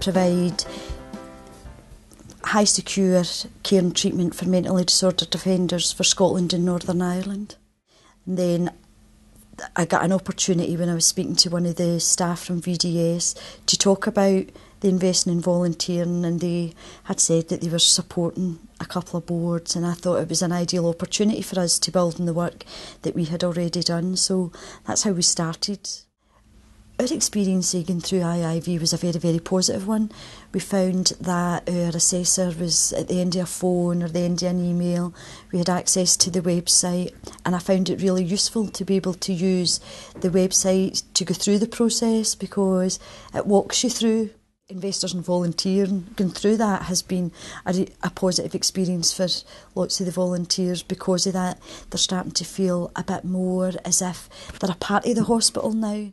provide high secure care and treatment for mentally disordered offenders for Scotland and Northern Ireland. And then I got an opportunity when I was speaking to one of the staff from VDS to talk about the investing in volunteering and they had said that they were supporting a couple of boards and I thought it was an ideal opportunity for us to build on the work that we had already done so that's how we started. Our experience going through IIV was a very, very positive one. We found that our assessor was at the end of a phone or the end of an email. We had access to the website and I found it really useful to be able to use the website to go through the process because it walks you through investors and volunteering going through that has been a, a positive experience for lots of the volunteers because of that they're starting to feel a bit more as if they're a part of the hospital now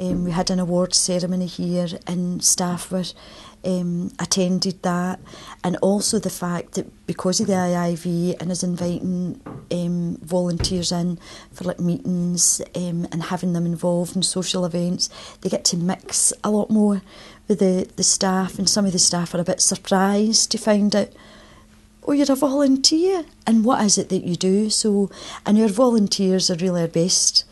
um, we had an awards ceremony here and staff um, attended that and also the fact that because of the IIV and us inviting um, volunteers in for like meetings um, and having them involved in social events they get to mix a lot more with the, the staff and some of the staff are a bit surprised to find out oh you're a volunteer and what is it that you do? So and our volunteers are really our best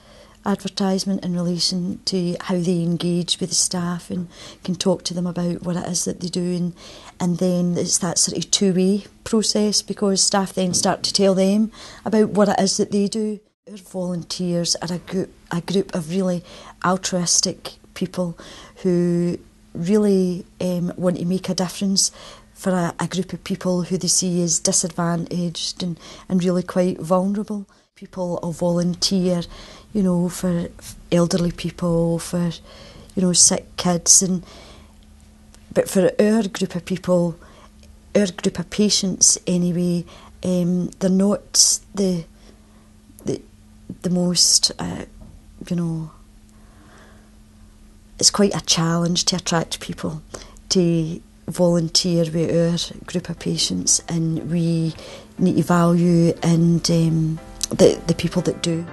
advertisement in relation to how they engage with the staff and can talk to them about what it is that they do and, and then it's that sort of two-way process because staff then start to tell them about what it is that they do. Our volunteers are a group, a group of really altruistic people who really um, want to make a difference for a, a group of people who they see as disadvantaged and, and really quite vulnerable. People will volunteer, you know, for elderly people, for, you know, sick kids. and But for our group of people, our group of patients anyway, um, they're not the, the, the most, uh, you know, it's quite a challenge to attract people to volunteer with our group of patients and we need to value and um, the, the people that do.